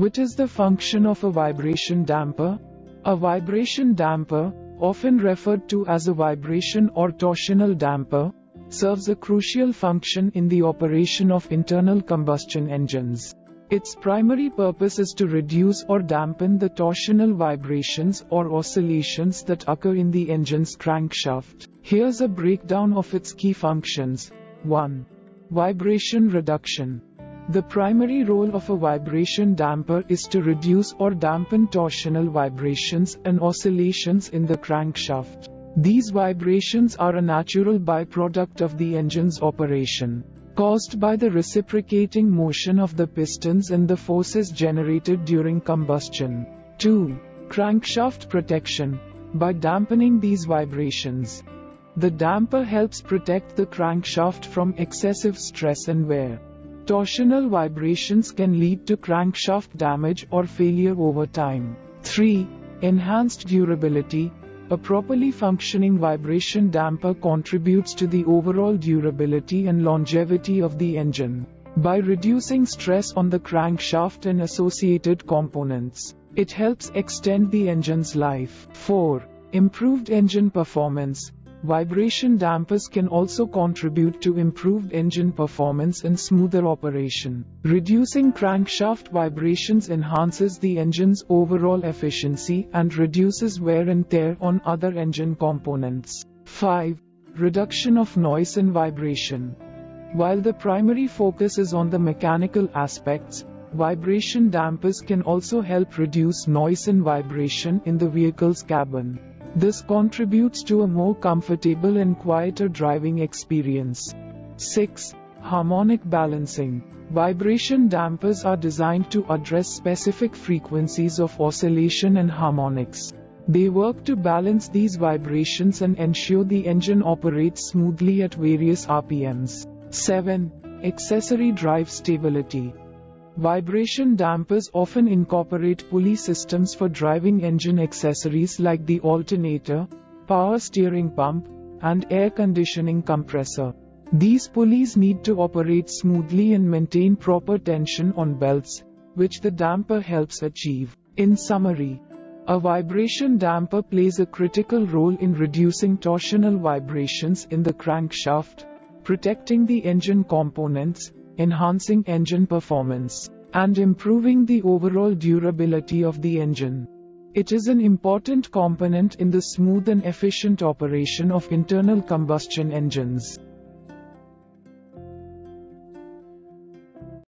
What is the function of a vibration damper? A vibration damper, often referred to as a vibration or torsional damper, serves a crucial function in the operation of internal combustion engines. Its primary purpose is to reduce or dampen the torsional vibrations or oscillations that occur in the engine's crankshaft. Here's a breakdown of its key functions. 1. Vibration reduction. The primary role of a vibration damper is to reduce or dampen torsional vibrations and oscillations in the crankshaft. These vibrations are a natural byproduct of the engine's operation, caused by the reciprocating motion of the pistons and the forces generated during combustion. 2. Crankshaft protection. By dampening these vibrations, the damper helps protect the crankshaft from excessive stress and wear. Torsional vibrations can lead to crankshaft damage or failure over time. 3. Enhanced durability. A properly functioning vibration damper contributes to the overall durability and longevity of the engine. By reducing stress on the crankshaft and associated components, it helps extend the engine's life. 4. Improved engine performance. Vibration dampers can also contribute to improved engine performance and smoother operation. Reducing crankshaft vibrations enhances the engine's overall efficiency and reduces wear and tear on other engine components. 5. Reduction of noise and vibration. While the primary focus is on the mechanical aspects, vibration dampers can also help reduce noise and vibration in the vehicle's cabin. This contributes to a more comfortable and quieter driving experience. 6. Harmonic balancing. Vibration dampers are designed to address specific frequencies of oscillation and harmonics. They work to balance these vibrations and ensure the engine operates smoothly at various RPMs. 7. Accessory drive stability. Vibration dampers often incorporate pulley systems for driving engine accessories like the alternator, power steering pump, and air conditioning compressor. These pulleys need to operate smoothly and maintain proper tension on belts, which the damper helps achieve. In summary, a vibration damper plays a critical role in reducing torsional vibrations in the crankshaft, protecting the engine components, enhancing engine performance, and improving the overall durability of the engine. It is an important component in the smooth and efficient operation of internal combustion engines.